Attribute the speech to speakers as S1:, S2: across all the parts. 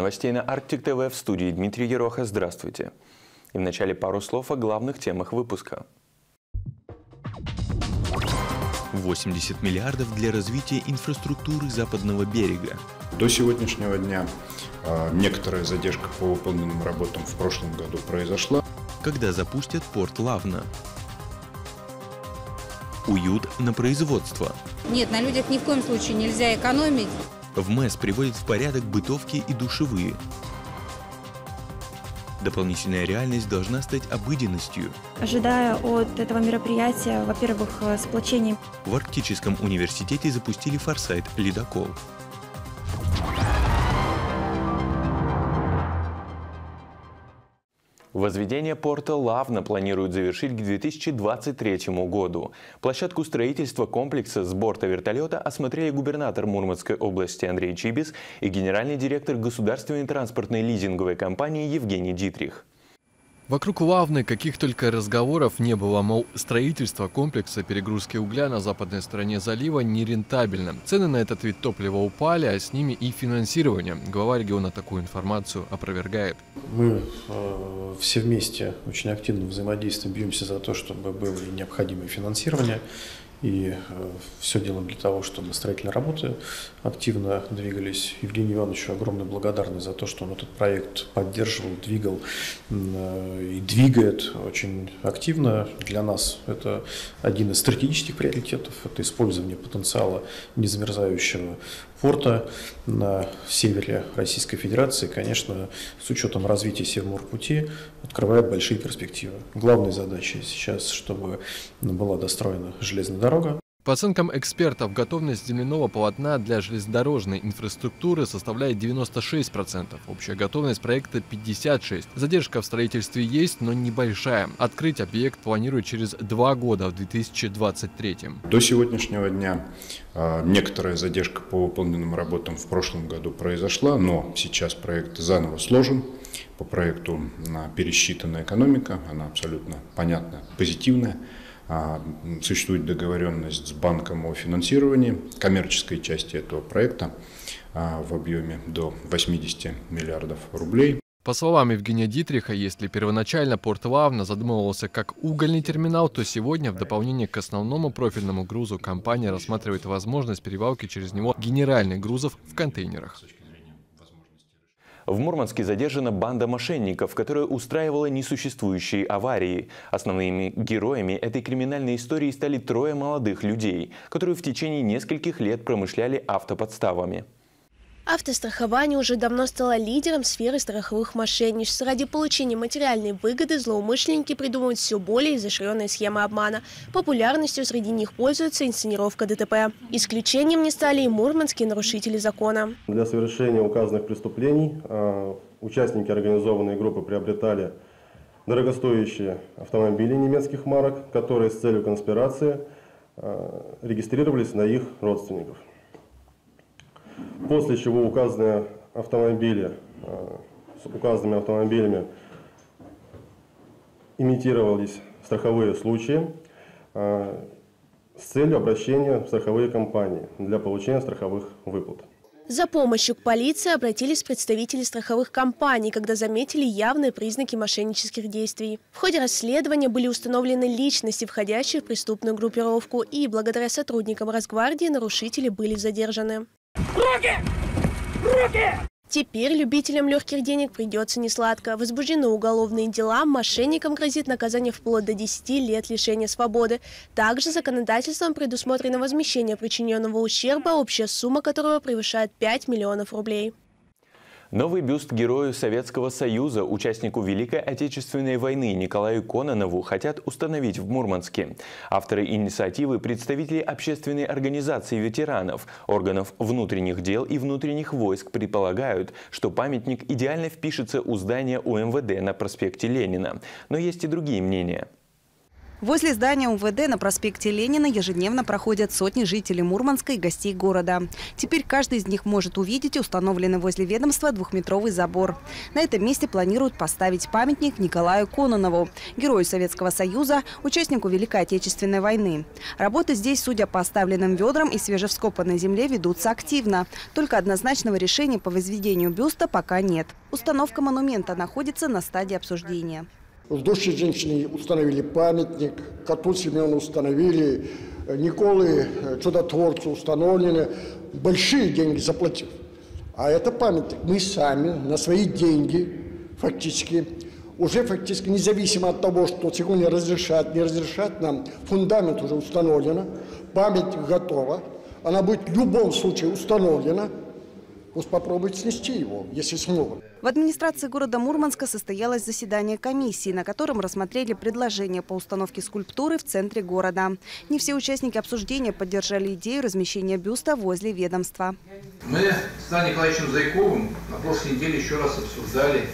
S1: новостей на Арктик ТВ в студии Дмитрий Ероха. Здравствуйте. И вначале пару слов о главных темах выпуска. 80 миллиардов для развития инфраструктуры западного берега.
S2: До сегодняшнего дня э, некоторая задержка по выполненным работам в прошлом году произошла.
S1: Когда запустят порт Лавна? Уют на производство.
S3: Нет, на людях ни в коем случае нельзя экономить.
S1: В МЭС приводят в порядок бытовки и душевые. Дополнительная реальность должна стать обыденностью.
S4: Ожидая от этого мероприятия, во-первых, сплочения.
S1: В Арктическом университете запустили форсайт «Ледокол». Возведение порта Лавна планируют завершить к 2023 году. Площадку строительства комплекса с борта вертолета осмотрели губернатор Мурманской области Андрей Чибис и генеральный директор государственной транспортной лизинговой компании Евгений Дитрих.
S5: Вокруг Лавны каких только разговоров не было, мол, строительство комплекса перегрузки угля на западной стороне залива нерентабельно. Цены на этот вид топлива упали, а с ними и финансирование. Глава региона такую информацию опровергает.
S6: Мы э, все вместе очень активно взаимодействуем, бьемся за то, чтобы было необходимое финансирование. И э, все делаем для того, чтобы строительные работы активно двигались. Евгению Ивановичу огромная благодарность за то, что он этот проект поддерживал, двигал э, и двигает очень активно. Для нас это один из стратегических приоритетов, это использование потенциала незамерзающего порта на севере Российской Федерации, конечно, с учетом развития Севморпути, открывает большие перспективы. Главной задачей сейчас, чтобы была достроена железная дорога,
S5: по оценкам экспертов, готовность земляного полотна для железнодорожной инфраструктуры составляет 96%. Общая готовность проекта 56%. Задержка в строительстве есть, но небольшая. Открыть объект планируют через два года, в 2023.
S2: До сегодняшнего дня э, некоторая задержка по выполненным работам в прошлом году произошла, но сейчас проект заново сложен. По проекту пересчитана экономика, она абсолютно понятная, позитивная. А, существует договоренность с банком о финансировании коммерческой части этого проекта а, в объеме до 80 миллиардов рублей.
S5: По словам Евгения Дитриха, если первоначально порт Лавна задумывался как угольный терминал, то сегодня в дополнение к основному профильному грузу компания рассматривает возможность перевалки через него генеральных грузов в контейнерах.
S1: В Мурманске задержана банда мошенников, которая устраивала несуществующие аварии. Основными героями этой криминальной истории стали трое молодых людей, которые в течение нескольких лет промышляли автоподставами.
S7: Автострахование уже давно стало лидером сферы страховых мошенничеств. Ради получения материальной выгоды злоумышленники придумывают все более изощренные схемы обмана. Популярностью среди них пользуется инсценировка ДТП. Исключением не стали и мурманские нарушители закона.
S8: Для совершения указанных преступлений а, участники организованной группы приобретали дорогостоящие автомобили немецких марок, которые с целью конспирации а, регистрировались на их родственников после чего указанные автомобили, э, с указанными автомобилями имитировались страховые случаи э, с целью обращения в страховые компании для получения страховых выплат.
S7: За помощью к полиции обратились представители страховых компаний, когда заметили явные признаки мошеннических действий. В ходе расследования были установлены личности, входящие в преступную группировку, и благодаря сотрудникам Росгвардии нарушители были задержаны. Руки! Руки! Теперь любителям легких денег придется несладко. Возбуждены уголовные дела, мошенникам грозит наказание вплоть до 10 лет лишения свободы. Также законодательством предусмотрено возмещение причиненного ущерба, общая сумма которого превышает 5 миллионов рублей.
S1: Новый бюст герою Советского Союза, участнику Великой Отечественной войны Николаю Кононову хотят установить в Мурманске. Авторы инициативы – представители общественной организации ветеранов, органов внутренних дел и внутренних войск предполагают, что памятник идеально впишется у здания УМВД на проспекте Ленина. Но есть и другие мнения.
S9: Возле здания УВД на проспекте Ленина ежедневно проходят сотни жителей Мурманска и гостей города. Теперь каждый из них может увидеть установленный возле ведомства двухметровый забор. На этом месте планируют поставить памятник Николаю Кононову, герою Советского Союза, участнику Великой Отечественной войны. Работы здесь, судя по оставленным ведрам и свежевскопанной земле, ведутся активно. Только однозначного решения по возведению бюста пока нет. Установка монумента находится на стадии обсуждения.
S10: В душе женщины установили памятник, коту Семену установили, Николы э, Чудотворцу установлены, большие деньги заплатив. А это памятник мы сами на свои деньги фактически, уже фактически независимо от того, что сегодня разрешат, не разрешат нам, фундамент уже установлено, памятник готова, она будет в любом случае установлена, Пусть попробуют снести его, если смогут.
S9: В администрации города Мурманска состоялось заседание комиссии, на котором рассмотрели предложения по установке скульптуры в центре города. Не все участники обсуждения поддержали идею размещения бюста возле ведомства.
S11: Мы с Даней Николаевичем Зайковым на прошлой неделе еще раз обсуждали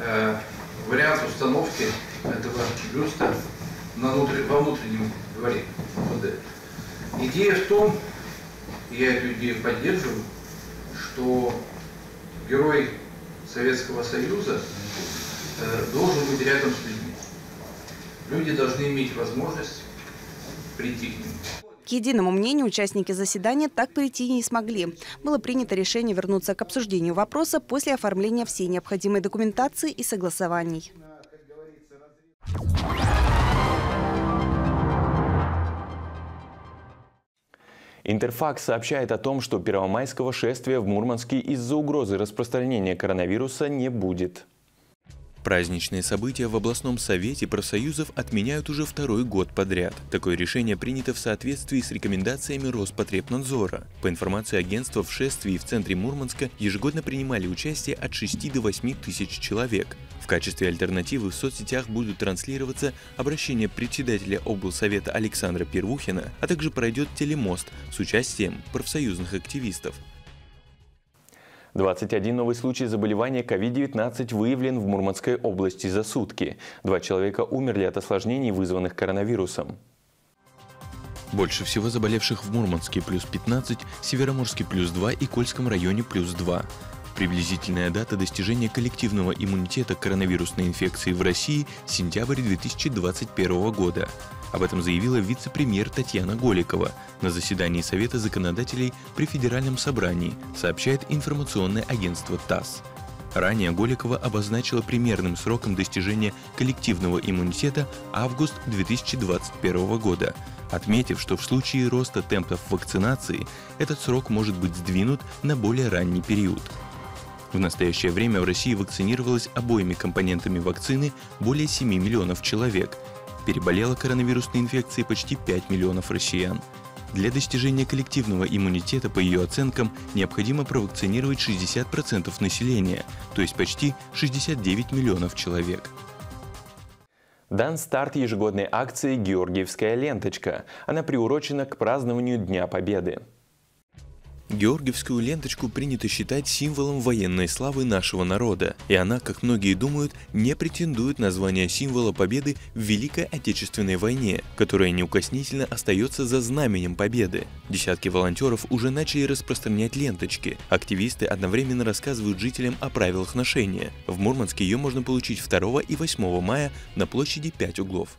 S11: э, вариант установки этого бюста на внутрь, во внутреннем дворе Идея в том, я эту идею поддерживаю, что герой Советского Союза э, должен быть рядом с людьми. Люди должны иметь возможность прийти к нему.
S9: К единому мнению участники заседания так прийти не смогли. Было принято решение вернуться к обсуждению вопроса после оформления всей необходимой документации и согласований.
S1: Интерфакс сообщает о том, что первомайского шествия в Мурманске из-за угрозы распространения коронавируса не будет. Праздничные события в областном совете профсоюзов отменяют уже второй год подряд. Такое решение принято в соответствии с рекомендациями Роспотребнадзора. По информации агентства, в шествии в центре Мурманска ежегодно принимали участие от 6 до 8 тысяч человек. В качестве альтернативы в соцсетях будут транслироваться обращения председателя облсовета Александра Первухина, а также пройдет телемост с участием профсоюзных активистов. 21 новый случай заболевания COVID-19 выявлен в Мурманской области за сутки. Два человека умерли от осложнений, вызванных коронавирусом. Больше всего заболевших в Мурманске плюс 15, Североморске плюс 2 и Кольском районе плюс 2. Приблизительная дата достижения коллективного иммунитета коронавирусной инфекции в России – сентябрь 2021 года. Об этом заявила вице-премьер Татьяна Голикова на заседании Совета законодателей при Федеральном собрании, сообщает информационное агентство ТАСС. Ранее Голикова обозначила примерным сроком достижения коллективного иммунитета август 2021 года, отметив, что в случае роста темпов вакцинации этот срок может быть сдвинут на более ранний период. В настоящее время в России вакцинировалось обоими компонентами вакцины более 7 миллионов человек – переболело коронавирусной инфекцией почти 5 миллионов россиян. Для достижения коллективного иммунитета, по ее оценкам, необходимо провакцинировать 60% населения, то есть почти 69 миллионов человек. Дан старт ежегодной акции «Георгиевская ленточка». Она приурочена к празднованию Дня Победы. Георгиевскую ленточку принято считать символом военной славы нашего народа, и она, как многие думают, не претендует на звание символа победы в Великой Отечественной войне, которая неукоснительно остается за знаменем победы. Десятки волонтеров уже начали распространять ленточки. Активисты одновременно рассказывают жителям о правилах ношения. В Мурманске ее можно получить 2 и 8 мая на площади 5 углов.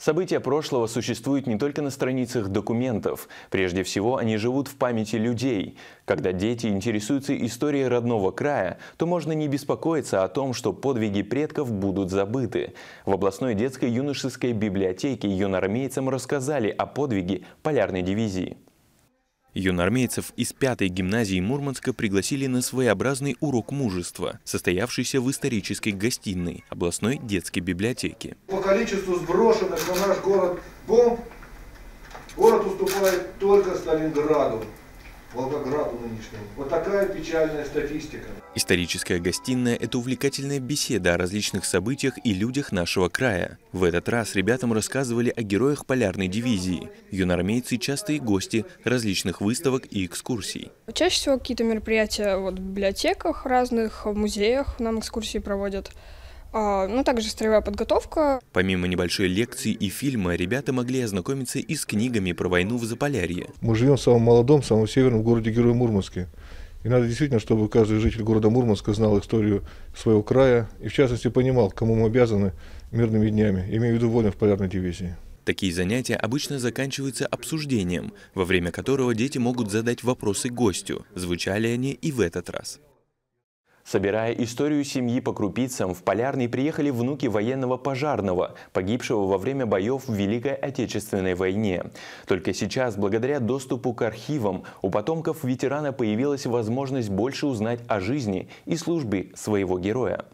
S1: События прошлого существуют не только на страницах документов. Прежде всего, они живут в памяти людей. Когда дети интересуются историей родного края, то можно не беспокоиться о том, что подвиги предков будут забыты. В областной детской юношеской библиотеке юноармейцам рассказали о подвиге полярной дивизии. Юнармейцев из пятой гимназии Мурманска пригласили на своеобразный урок мужества, состоявшийся в исторической гостиной областной детской библиотеки.
S12: По количеству сброшенных на наш город бомб город уступает только Сталинграду. Волгограду нынешнему. Вот такая печальная статистика.
S1: Историческая гостиная – это увлекательная беседа о различных событиях и людях нашего края. В этот раз ребятам рассказывали о героях полярной дивизии. Юнормейцы – частые гости различных выставок и экскурсий.
S13: Чаще всего какие-то мероприятия вот, в библиотеках разных, в музеях нам экскурсии проводят. А, ну, также строевая подготовка.
S1: Помимо небольшой лекции и фильма, ребята могли ознакомиться и с книгами про войну в Заполярье.
S14: Мы живем в самом молодом, самом северном городе Герой Мурманске. И надо действительно, чтобы каждый житель города Мурманска знал историю своего края и, в частности, понимал, кому мы обязаны мирными днями, имею в виду воинов полярной дивизии.
S1: Такие занятия обычно заканчиваются обсуждением, во время которого дети могут задать вопросы гостю. Звучали они и в этот раз. Собирая историю семьи по крупицам, в Полярный приехали внуки военного пожарного, погибшего во время боев в Великой Отечественной войне. Только сейчас, благодаря доступу к архивам, у потомков ветерана появилась возможность больше узнать о жизни и службе своего героя.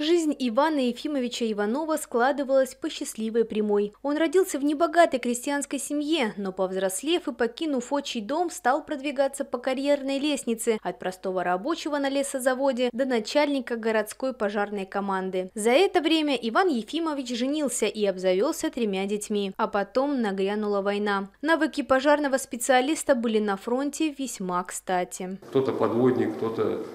S15: Жизнь Ивана Ефимовича Иванова складывалась по счастливой прямой. Он родился в небогатой крестьянской семье, но повзрослев и покинув отчий дом, стал продвигаться по карьерной лестнице от простого рабочего на лесозаводе до начальника городской пожарной команды. За это время Иван Ефимович женился и обзавелся тремя детьми, а потом нагрянула война. Навыки пожарного специалиста были на фронте весьма кстати.
S16: Кто-то подводник, кто-то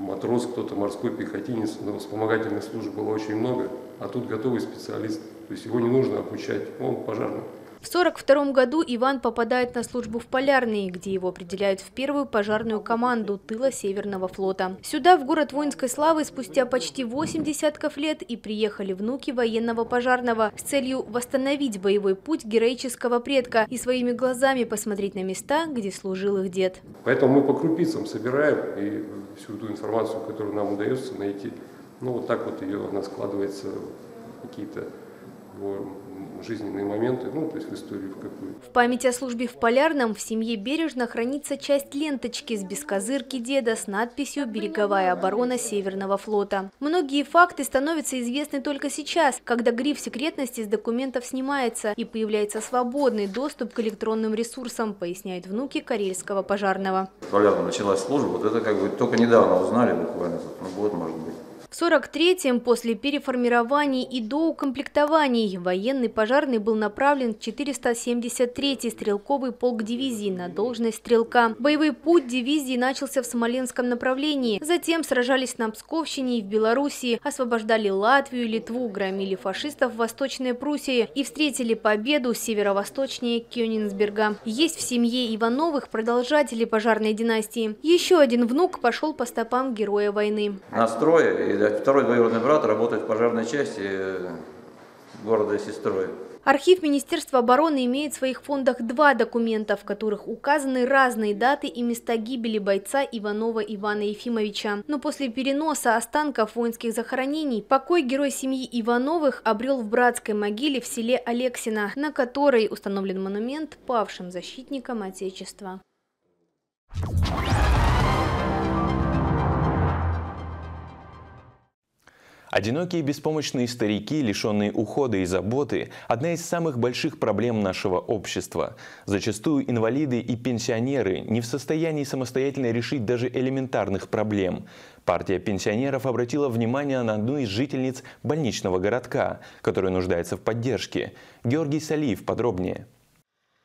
S16: матрос, кто-то морской пехотинец, но вспомогательных служб было очень много, а тут готовый специалист, то есть его не нужно обучать, он пожарный.
S15: В 1942 году Иван попадает на службу в Полярный, где его определяют в первую пожарную команду тыла Северного флота. Сюда, в город воинской славы, спустя почти 8 десятков лет и приехали внуки военного пожарного с целью восстановить боевой путь героического предка и своими глазами посмотреть на места, где служил их дед.
S16: Поэтому мы по крупицам собираем и всю ту информацию, которую нам удается найти, ну вот так вот ее она складывается какие-то жизненные моменты, ну, то есть в историю в какую.
S15: В память о службе в Полярном в семье бережно хранится часть ленточки с бескозырки деда с надписью «Береговая оборона Северного флота». Многие факты становятся известны только сейчас, когда гриф секретности с документов снимается и появляется свободный доступ к электронным ресурсам, поясняют внуки карельского пожарного.
S17: В Полярном началась служба, вот это как бы только недавно узнали, буквально, ну, год, может быть.
S15: В 43-м, после переформирований и доукомплектований, военный пожарный был направлен в 473-й стрелковый полк дивизии на должность стрелка. Боевой путь дивизии начался в Смоленском направлении. Затем сражались на Псковщине и в Белоруссии, освобождали Латвию, Литву, громили фашистов в Восточной Пруссии и встретили победу северо-восточнее Кёнигсберга. Есть в семье Ивановых продолжатели пожарной династии. Еще один внук пошел по стопам героя войны.
S17: Настрой Второй двоюродный брат работает в пожарной части э, города Сестрой.
S15: Архив Министерства обороны имеет в своих фондах два документа, в которых указаны разные даты и места гибели бойца Иванова Ивана Ефимовича. Но после переноса останков воинских захоронений покой герой семьи Ивановых обрел в братской могиле в селе Алексина, на которой установлен монумент павшим защитникам Отечества.
S1: Одинокие и беспомощные старики, лишенные ухода и заботы – одна из самых больших проблем нашего общества. Зачастую инвалиды и пенсионеры не в состоянии самостоятельно решить даже элементарных проблем. Партия пенсионеров обратила внимание на одну из жительниц больничного городка, которая нуждается в поддержке. Георгий Салиев подробнее.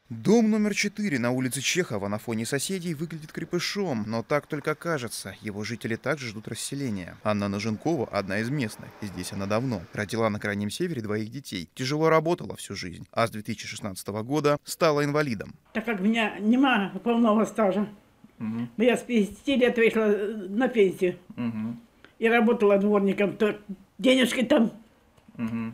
S18: Дом номер 4 на улице Чехова на фоне соседей выглядит крепышом, но так только кажется. Его жители также ждут расселения. Анна Ноженкова – одна из местных. Здесь она давно. Родила на Крайнем Севере двоих детей. Тяжело работала всю жизнь. А с 2016 года стала инвалидом.
S19: Так как у меня нема полного стажа, угу. я с 50 лет вышла на пенсию. Угу. И работала дворником, то денежки там угу.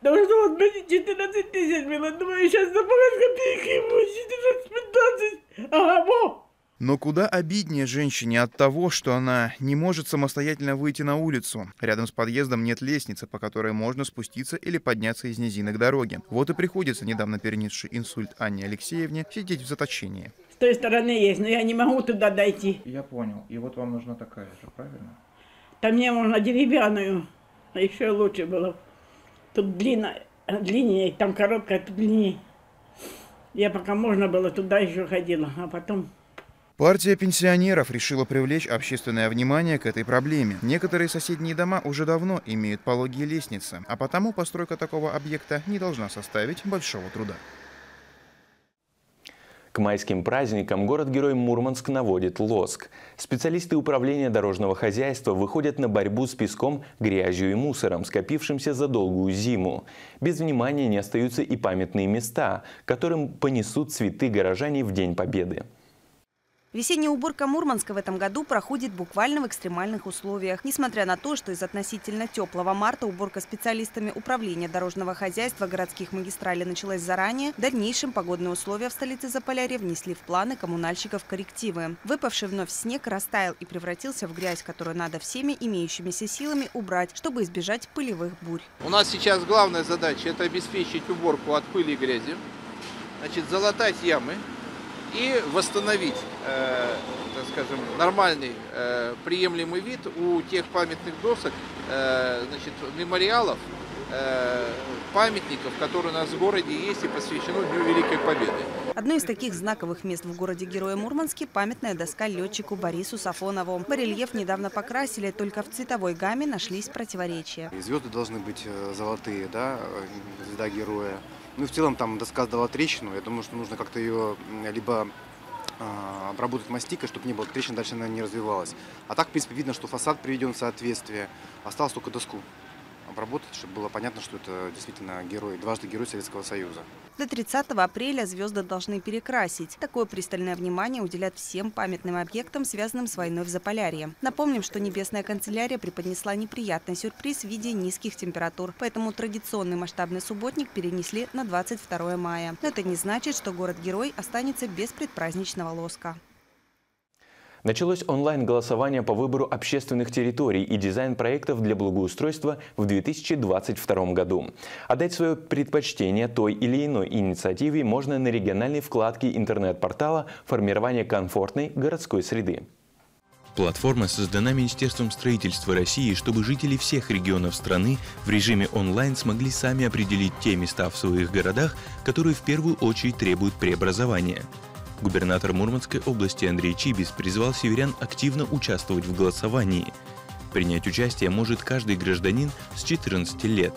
S19: Да что вот, блин, 14 тысяч было. Думаю, сейчас добавят копейки ему, 14-15. Ага, во!
S18: Но куда обиднее женщине от того, что она не может самостоятельно выйти на улицу. Рядом с подъездом нет лестницы, по которой можно спуститься или подняться из низинок дороги. Вот и приходится недавно перенесший инсульт Анне Алексеевне сидеть в заточении.
S19: С той стороны есть, но я не могу туда дойти.
S20: Я понял. И вот вам нужна такая же, правильно?
S19: Там мне можно деревянную. А еще лучше было. Тут длинная, длиннее, там короткая, тут длиннее. Я пока можно было туда еще ходила, а потом...
S18: Партия пенсионеров решила привлечь общественное внимание к этой проблеме. Некоторые соседние дома уже давно имеют пологие лестницы, а потому постройка такого объекта не должна составить большого труда.
S1: К майским праздникам город-герой Мурманск наводит лоск. Специалисты управления дорожного хозяйства выходят на борьбу с песком, грязью и мусором, скопившимся за долгую зиму. Без внимания не остаются и памятные места, которым понесут цветы горожане в День Победы.
S9: Весенняя уборка Мурманска в этом году проходит буквально в экстремальных условиях. Несмотря на то, что из относительно теплого марта уборка специалистами управления дорожного хозяйства городских магистралей началась заранее, в дальнейшем погодные условия в столице Заполярья внесли в планы коммунальщиков коррективы. Выпавший вновь снег растаял и превратился в грязь, которую надо всеми имеющимися силами убрать, чтобы избежать пылевых бурь.
S21: У нас сейчас главная задача – это обеспечить уборку от пыли и грязи, значит, залатать ямы, и восстановить, э, так скажем, нормальный э, приемлемый вид у тех памятных досок, э, значит, мемориалов, э, памятников, которые у нас в городе есть и посвящены Дню Великой Победы.
S9: Одно из таких знаковых мест в городе Героя Мурманске – памятная доска летчику Борису Сафонову. Барельеф недавно покрасили, только в цветовой гамме нашлись противоречия.
S22: Звезды должны быть э, золотые, да, э, звезда героя. Ну и в целом там доска дала трещину. Я думаю, что нужно как-то ее либо а, обработать мастикой, чтобы не было трещин, дальше она не развивалась. А так, в принципе, видно, что фасад приведен в соответствие. Осталось только доску обработать, чтобы было понятно, что это действительно герой, дважды герой Советского Союза.
S9: До 30 апреля звезды должны перекрасить. Такое пристальное внимание уделят всем памятным объектам, связанным с войной в Заполярье. Напомним, что Небесная канцелярия преподнесла неприятный сюрприз в виде низких температур. Поэтому традиционный масштабный субботник перенесли на 22 мая. Но это не значит, что город-герой останется без предпраздничного лоска.
S1: Началось онлайн-голосование по выбору общественных территорий и дизайн проектов для благоустройства в 2022 году. Отдать свое предпочтение той или иной инициативе можно на региональной вкладке интернет-портала «Формирование комфортной городской среды».
S23: Платформа создана Министерством строительства России, чтобы жители всех регионов страны в режиме онлайн смогли сами определить те места в своих городах, которые в первую очередь требуют преобразования – Губернатор Мурманской области Андрей Чибис призвал северян активно участвовать в голосовании. Принять участие может каждый гражданин с 14 лет.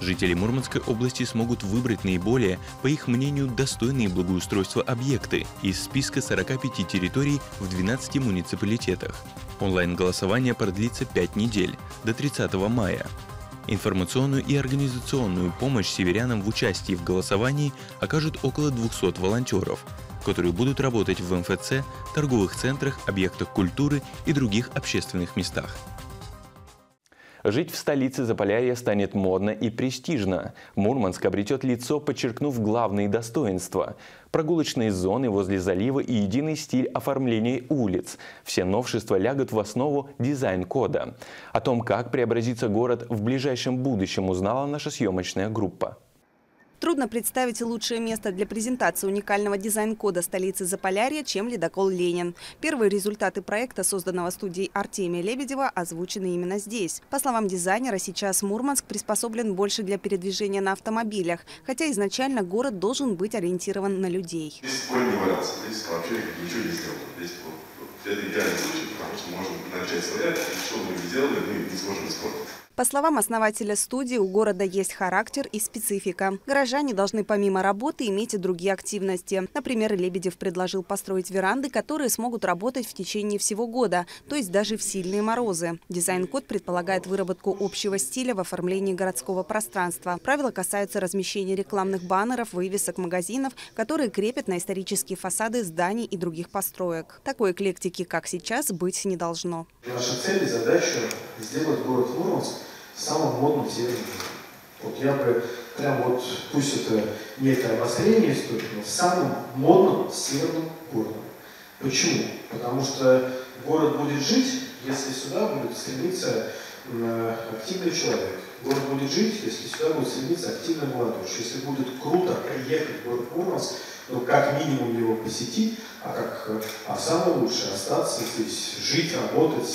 S23: Жители Мурманской области смогут выбрать наиболее, по их мнению, достойные благоустройства объекты из списка 45 территорий в 12 муниципалитетах. Онлайн-голосование продлится 5 недель, до 30 мая. Информационную и организационную помощь северянам в участии в голосовании окажут около 200 волонтеров – которые будут работать в МФЦ, торговых центрах, объектах культуры и других общественных местах.
S1: Жить в столице Заполярья станет модно и престижно. Мурманск обретет лицо, подчеркнув главные достоинства. Прогулочные зоны возле залива и единый стиль оформления улиц. Все новшества лягут в основу дизайн-кода. О том, как преобразится город в ближайшем будущем, узнала наша съемочная группа.
S9: Трудно представить лучшее место для презентации уникального дизайн-кода столицы Заполярья, чем ледокол «Ленин». Первые результаты проекта, созданного студией Артемия Лебедева, озвучены именно здесь. По словам дизайнера, сейчас Мурманск приспособлен больше для передвижения на автомобилях, хотя изначально город должен быть ориентирован на людей.
S24: Здесь поле не валялся, здесь вообще ничего не сделано. Здесь это идеальный случай, потому что можно начать стоять, и что мы не сделали, мы не сможем испортить.
S9: По словам основателя студии, у города есть характер и специфика. Горожане должны помимо работы иметь и другие активности. Например, Лебедев предложил построить веранды, которые смогут работать в течение всего года, то есть даже в сильные морозы. Дизайн-код предполагает выработку общего стиля в оформлении городского пространства. Правила касаются размещения рекламных баннеров, вывесок магазинов, которые крепят на исторические фасады зданий и других построек. Такой эклектики, как сейчас, быть не должно.
S6: Наша цель и задача сделать город Мурманск самым модным северным Вот я бы прям вот, пусть это некое обострение стоит, но самым модным северным городом. Почему? Потому что город будет жить, если сюда будет стремиться активный человек. Город будет жить, если сюда будет стремиться активная молодежь. Если будет круто приехать в город Мурманск, ну, как минимум его посетить, а как а самое лучшее остаться здесь, жить, работать,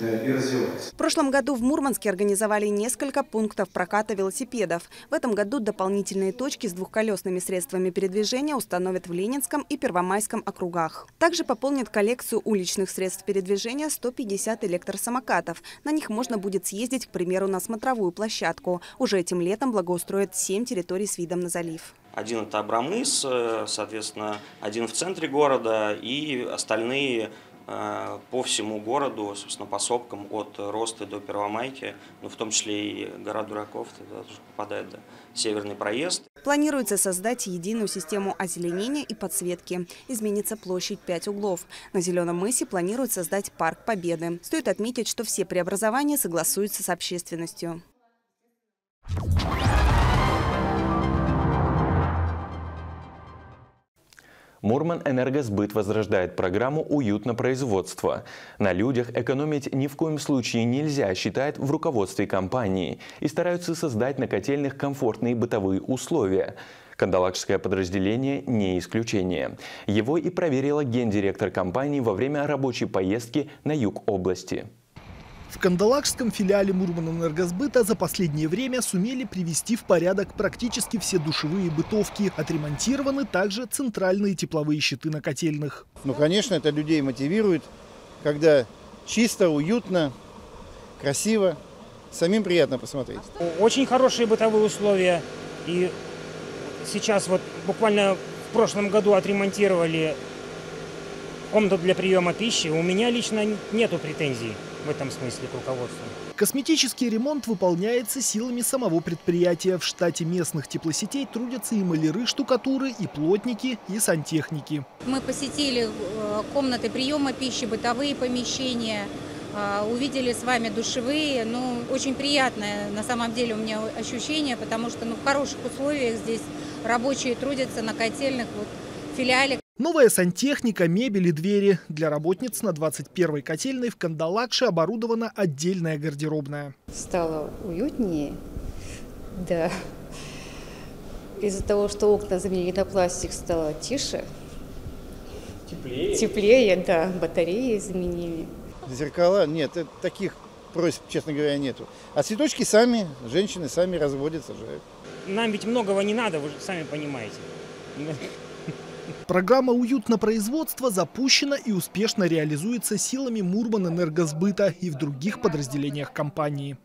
S12: и развиваться.
S9: В прошлом году в Мурманске организовали несколько пунктов проката велосипедов. В этом году дополнительные точки с двухколесными средствами передвижения установят в Ленинском и Первомайском округах. Также пополнят коллекцию уличных средств передвижения 150 электросамокатов. На них можно будет съездить, к примеру, на смотровую площадку. Уже этим летом благоустроят 7 территорий с видом на залив.
S25: Один это Абрамыс, э, соответственно, один в центре города и остальные Э, по всему городу, собственно, по сопкам от Роста до Первомайки, ну, в том числе и гора Дураков, туда тоже попадает да, северный проезд.
S9: Планируется создать единую систему озеленения и подсветки. Изменится площадь 5 углов. На Зеленом мысе планируют создать парк Победы. Стоит отметить, что все преобразования согласуются с общественностью.
S1: Мурман Энергосбыт возрождает программу «Уютно производство». На людях экономить ни в коем случае нельзя, считает в руководстве компании, и стараются создать на котельных комфортные бытовые условия. Кандалакшское подразделение не исключение. Его и проверила гендиректор компании во время рабочей поездки на юг области.
S26: В Кандалакшском филиале Мурманэнергосбыта за последнее время сумели привести в порядок практически все душевые бытовки. Отремонтированы также центральные тепловые щиты на котельных.
S27: Ну, конечно, это людей мотивирует, когда чисто, уютно, красиво. Самим приятно посмотреть.
S28: Очень хорошие бытовые условия. И сейчас вот буквально в прошлом году отремонтировали комнату для приема пищи. У меня лично нету претензий в этом смысле к руководству.
S26: Косметический ремонт выполняется силами самого предприятия. В штате местных теплосетей трудятся и маляры, штукатуры, и плотники, и сантехники.
S3: Мы посетили э, комнаты приема пищи, бытовые помещения, э, увидели с вами душевые. Ну, очень приятное на самом деле у меня ощущение, потому что ну, в хороших условиях здесь рабочие трудятся на котельных вот, филиале.
S26: Новая сантехника, мебель и двери. Для работниц на 21-й котельной в Кандалакше оборудована отдельная гардеробная.
S29: Стало уютнее, да. Из-за того, что окна заменили на пластик, стало тише.
S28: Теплее?
S29: Теплее, да. Батареи заменили.
S27: Зеркала? Нет, э, таких просьб, честно говоря, нету. А цветочки сами, женщины сами разводятся же.
S28: Нам ведь многого не надо, вы же сами понимаете.
S26: Программа «Уютно производство» запущена и успешно реализуется силами Мурман Энергосбыта и в других подразделениях компании.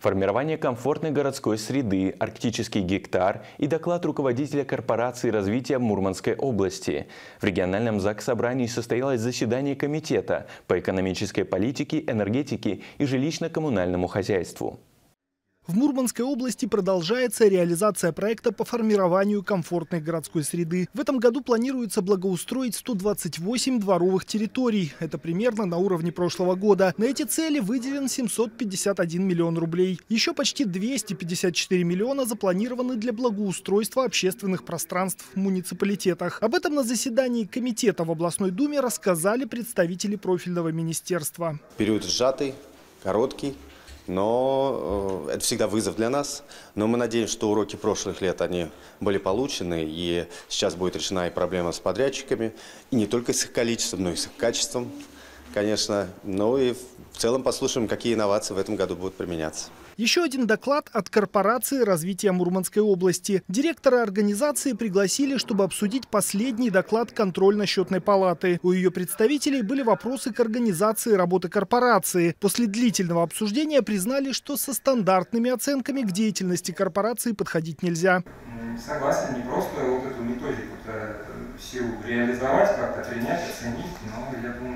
S1: Формирование комфортной городской среды, арктический гектар и доклад руководителя корпорации развития Мурманской области. В региональном ЗАГС собрании состоялось заседание комитета по экономической политике, энергетике и жилищно-коммунальному хозяйству.
S26: В Мурманской области продолжается реализация проекта по формированию комфортной городской среды. В этом году планируется благоустроить 128 дворовых территорий. Это примерно на уровне прошлого года. На эти цели выделен 751 миллион рублей. Еще почти 254 миллиона запланированы для благоустройства общественных пространств в муниципалитетах. Об этом на заседании комитета в областной думе рассказали представители профильного министерства.
S30: Период сжатый, короткий но э, это всегда вызов для нас. Но мы надеемся, что уроки прошлых лет, они были получены, и сейчас будет решена и проблема с подрядчиками, и не только с их количеством, но и с их качеством, конечно. Ну и в целом послушаем, какие инновации в этом году будут применяться.
S26: Еще один доклад от корпорации развития Мурманской области. Директора организации пригласили, чтобы обсудить последний доклад контрольно-счетной палаты. У ее представителей были вопросы к организации работы корпорации. После длительного обсуждения признали, что со стандартными оценками к деятельности корпорации подходить нельзя.
S31: Согласен, не просто вот эту методику всю реализовать, как-то принять, оценить, но я думаю,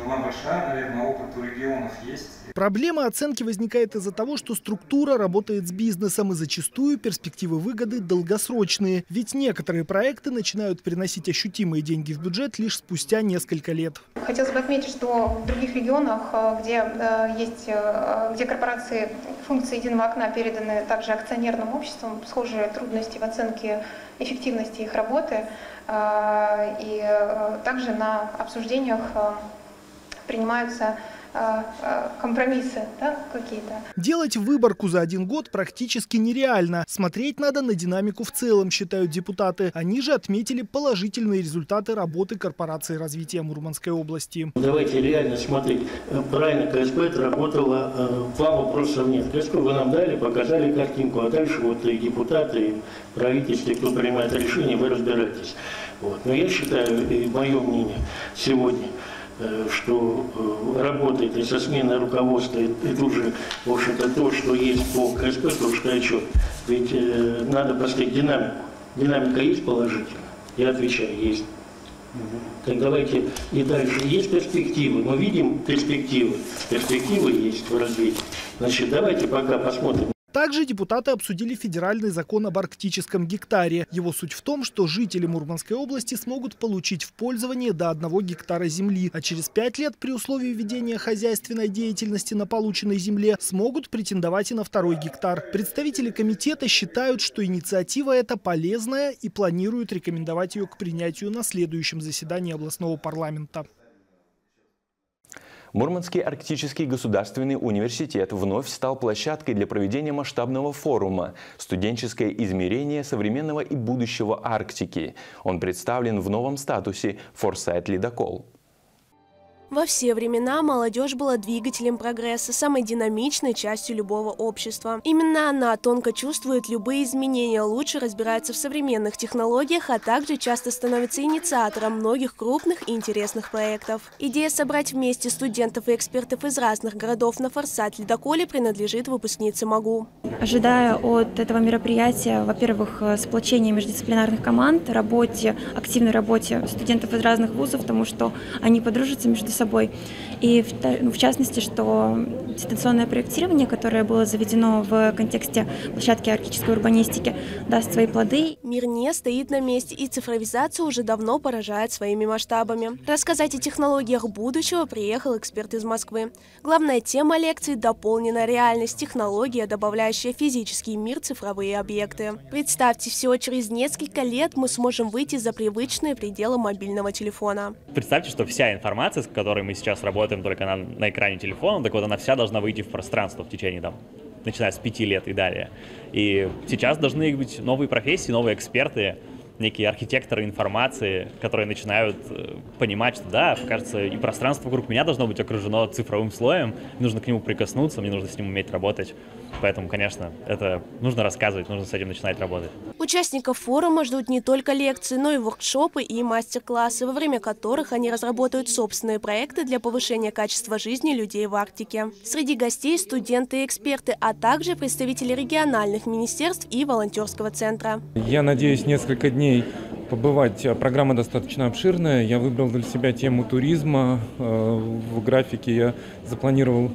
S31: что Страна большая, наверное, опыт у регионов есть.
S26: Проблема оценки возникает из-за того, что структура работает с бизнесом и зачастую перспективы выгоды долгосрочные. Ведь некоторые проекты начинают приносить ощутимые деньги в бюджет лишь спустя несколько лет.
S32: Хотелось бы отметить, что в других регионах, э, где, э, есть, э, где корпорации функции единого окна переданы также акционерным обществам, схожие трудности в оценке эффективности их работы. И также на обсуждениях принимаются компромиссы да, какие-то.
S26: Делать выборку за один год практически нереально. Смотреть надо на динамику в целом, считают депутаты. Они же отметили положительные результаты работы корпорации развития Мурманской области.
S33: Давайте реально смотреть. Правильно КСП работала. Два вопроса нет. КСП вы нам дали, показали картинку, а дальше вот и депутаты, и правительство, кто принимает решение, вы разбираетесь. Вот. Но я считаю, и мое мнение сегодня, э, что э, работает и со сменой руководства, и тут же, в общем-то, то, что есть по КСП, то, что отчет. Ведь э, надо посмотреть динамику. Динамика есть положительная? Я отвечаю, есть. Так давайте и дальше. Есть перспективы. Мы видим перспективы. Перспективы есть в развитии. Значит, давайте пока посмотрим.
S26: Также депутаты обсудили федеральный закон об арктическом гектаре. Его суть в том, что жители Мурманской области смогут получить в пользование до одного гектара земли, а через пять лет при условии ведения хозяйственной деятельности на полученной земле смогут претендовать и на второй гектар. Представители комитета считают, что инициатива эта полезная и планируют рекомендовать ее к принятию на следующем заседании областного парламента.
S1: Мурманский арктический государственный университет вновь стал площадкой для проведения масштабного форума «Студенческое измерение современного и будущего Арктики». Он представлен в новом статусе «Форсайт Ледокол».
S7: Во все времена молодежь была двигателем прогресса, самой динамичной частью любого общества. Именно она тонко чувствует любые изменения, лучше разбирается в современных технологиях, а также часто становится инициатором многих крупных и интересных проектов. Идея собрать вместе студентов и экспертов из разных городов на форсат ледоколе принадлежит выпускнице МАГУ.
S4: Ожидая от этого мероприятия, во-первых, сплочения междисциплинарных команд, работе, активной работе студентов из разных вузов, потому что они подружатся между собой собой. И в, ну, в частности, что дистанционное проектирование, которое было заведено в контексте площадки арктической урбанистики, даст свои плоды.
S7: Мир не стоит на месте, и цифровизация уже давно поражает своими масштабами. Рассказать о технологиях будущего приехал эксперт из Москвы. Главная тема лекции – дополненная реальность, технология, добавляющая физический мир цифровые объекты. Представьте, всего через несколько лет мы сможем выйти за привычные пределы мобильного телефона.
S34: Представьте, что вся информация, с которой которой мы сейчас работаем только на, на экране телефона, так вот она вся должна выйти в пространство в течение там начиная с пяти лет и далее. И сейчас должны быть новые профессии, новые эксперты, некие архитекторы информации, которые начинают э, понимать, что да, кажется, и пространство вокруг меня должно быть окружено цифровым слоем, нужно к нему прикоснуться, мне нужно с ним уметь работать. Поэтому, конечно, это нужно рассказывать, нужно с этим начинать работать.
S7: Участников форума ждут не только лекции, но и воркшопы и мастер-классы, во время которых они разработают собственные проекты для повышения качества жизни людей в Арктике. Среди гостей студенты и эксперты, а также представители региональных министерств и волонтерского центра.
S35: Я надеюсь несколько дней побывать. Программа достаточно обширная. Я выбрал для себя тему туризма. Э, в графике я запланировал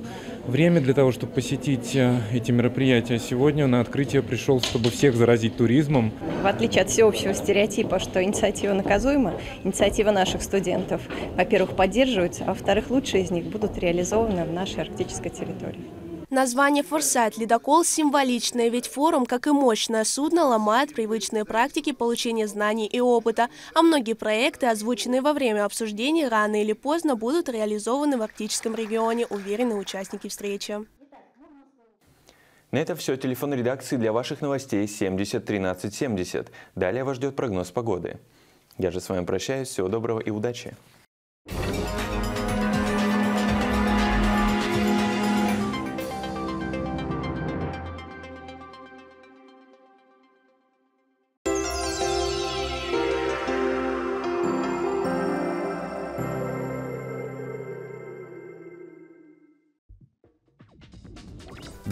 S35: время для того, чтобы посетить э, эти мероприятия. Сегодня на открытие пришел, чтобы всех заразить туризмом.
S36: В отличие от всеобщего стереотипа, что инициатива наказуема, инициатива наших студентов, во-первых, поддерживается, а во-вторых, лучшие из них будут реализованы в нашей арктической территории.
S7: Название «Форсайт» ледокол символичное, ведь форум, как и мощное судно, ломает привычные практики получения знаний и опыта, а многие проекты, озвученные во время обсуждений, рано или поздно будут реализованы в арктическом регионе, уверены участники встречи.
S1: На это все. Телефон редакции для ваших новостей 70 13 70. Далее вас ждет прогноз погоды. Я же с вами прощаюсь. Всего доброго и удачи.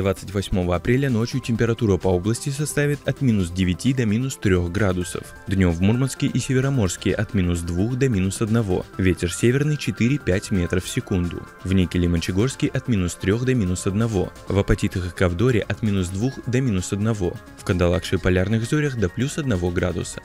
S23: 28 апреля ночью температура по области составит от минус 9 до минус 3 градусов. Днем в Мурманске и Североморске от минус 2 до минус 1. Ветер северный 4-5 метров в секунду. В Никеле Мончегорске от минус 3 до минус 1. В Апатитах и Ковдоре от минус 2 до минус 1. В Кандалакше и Полярных Зорях до плюс 1 градуса.